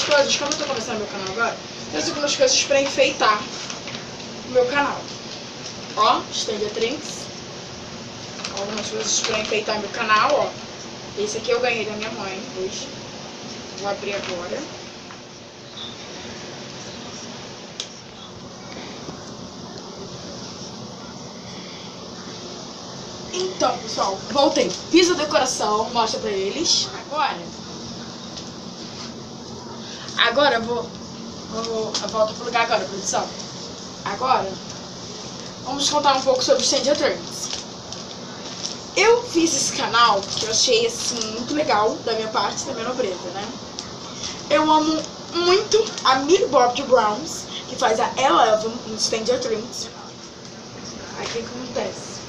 algumas coisas, como eu tô começando meu canal agora, trouxe algumas coisas pra enfeitar o meu canal. Ó, Stranger Things. Algumas coisas pra enfeitar meu canal, ó. Esse aqui eu ganhei da minha mãe hoje. Vou abrir agora. Então, pessoal, voltei. Fiz a decoração, mostra pra eles. Agora. Agora eu vou. vou eu volto pro lugar agora, produção. Agora, vamos contar um pouco sobre Stranger Things. Eu fiz esse canal porque eu achei assim muito legal da minha parte, da minha nobreza, né? Eu amo muito a Millie Bob Browns, que faz a Eleven em Stranger Things. Aí o que acontece?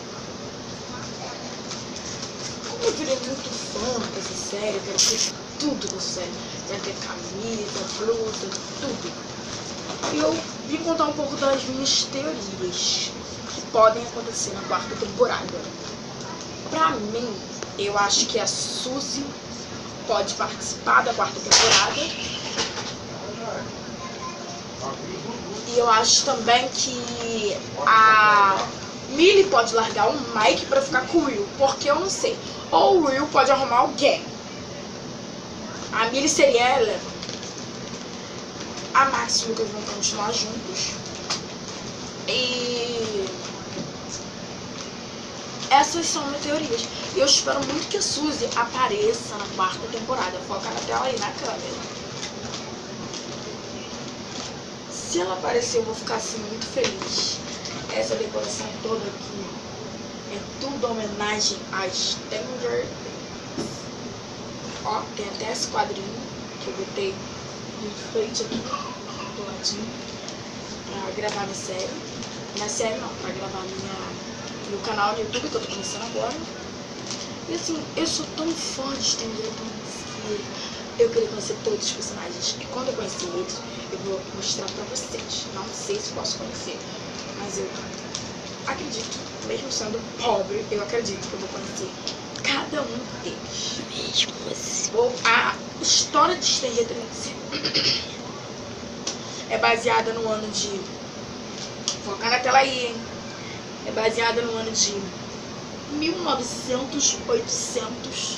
Como eu virei muito fã dessa série, eu quero tudo série. Quero ter camisa, blusa, tudo. E eu vim contar um pouco das minhas teorias que podem acontecer na quarta temporada. Pra mim, eu acho que a Suzy pode participar da quarta temporada. E eu acho também que a Millie pode largar o Mike pra ficar com o Will, porque eu não sei. Ou o Will pode arrumar alguém. A Millie seria ela. A Max e o Lucas vão continuar juntos. E essas são minhas teorias. E eu espero muito que a Suzy apareça na quarta temporada. Foca na tela aí, na câmera. Se ela aparecer, eu vou ficar assim muito feliz. Essa decoração toda aqui é tudo homenagem a Stranger Things. Ó, tem até esse quadrinho que eu botei de frente aqui, do ladinho, pra gravar minha série. Minha série não, pra gravar minha no canal no YouTube que eu tô começando agora. E assim, eu sou tão fã de Things que eu queria conhecer todos os personagens. E quando eu conhecer eles, eu vou mostrar pra vocês. Não sei se posso conhecer, mas eu acredito, mesmo sendo pobre, eu acredito que eu vou conhecer cada um deles. Mesmo assim. A história de Stranger Things é baseada no ano de. Focar na tela aí, hein? É baseada no ano de 1900, 800.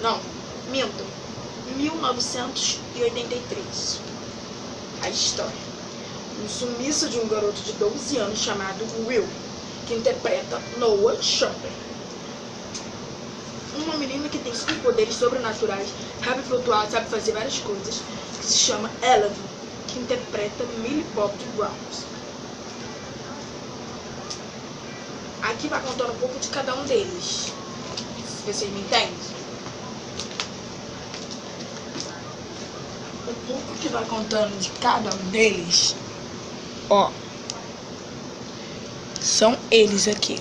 Não, minto. 1983. A história. Um sumiço de um garoto de 12 anos chamado Will, que interpreta Noah Chomper. Uma menina que tem superpoderes sobrenaturais, sabe flutuar, sabe fazer várias coisas, que se chama Eleven, que interpreta Millie Bob Browns. Aqui vai contando um pouco de cada um deles. Se vocês me entendem. O pouco que vai contando de cada um deles, ó, são eles aqui.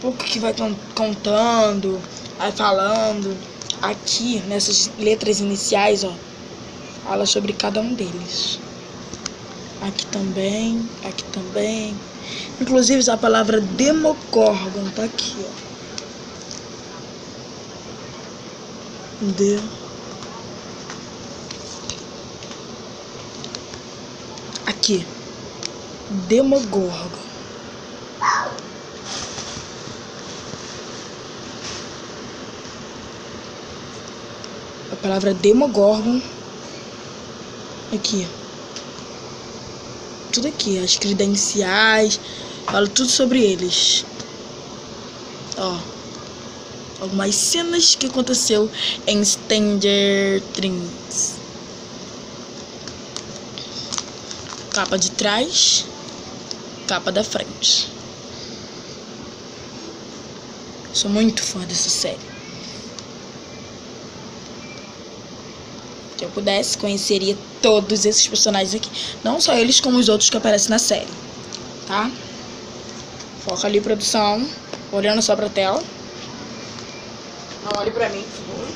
Pouco que vai con- contando, vai falando, aqui nessas letras iniciais, ó, fala sobre cada um deles. Aqui também, aqui também. Inclusive a palavra Demogorgon tá aqui, ó. De Aqui. Demogorgon. A palavra Demogorgon aqui. Tudo aqui, as credenciais, falo tudo sobre eles. Ó. Algumas cenas que aconteceu em Stranger Things. Capa de trás, capa da frente. Sou muito fã dessa série. Se eu pudesse, conheceria todos esses personagens aqui. Não só eles, como os outros que aparecem na série. Tá? Foca ali, produção. Olhando só pra tela. Não olhe pra mim, por favor.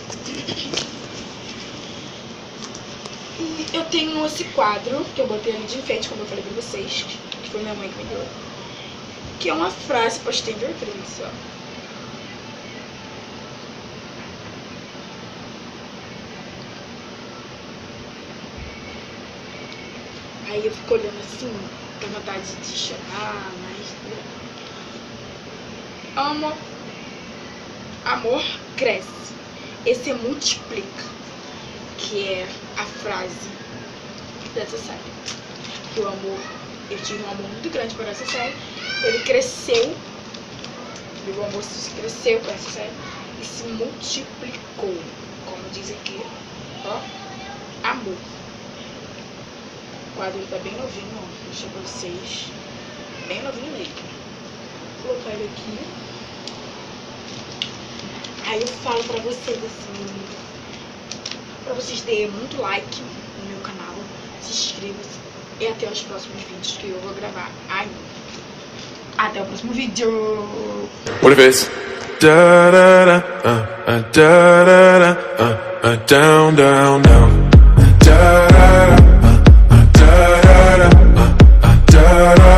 Eu tenho esse quadro, que eu botei ali de enfeite, como eu falei pra vocês. Que foi minha mãe que me deu. Que é uma frase Stranger Things, ó. Aí eu fico olhando assim, com vontade de chorar, mas. Amo. Amor cresce. Esse multiplica. Que é a frase dessa série. Que o amor. Eu tive um amor muito grande por essa série. Ele cresceu. Meu amor cresceu por essa série. E se multiplicou. Como diz aqui. Ó. Amor. O quadro tá bem novinho, ó. Deixa pra vocês. Bem novinho mesmo. Vou colocar ele aqui. Aí eu falo pra vocês assim. Pra vocês derem muito like no meu canal. Se inscrevam. E até os próximos vídeos que eu vou gravar ainda. Até o próximo vídeo. What if da da da uh, uh, da da da uh, uh, down down down da da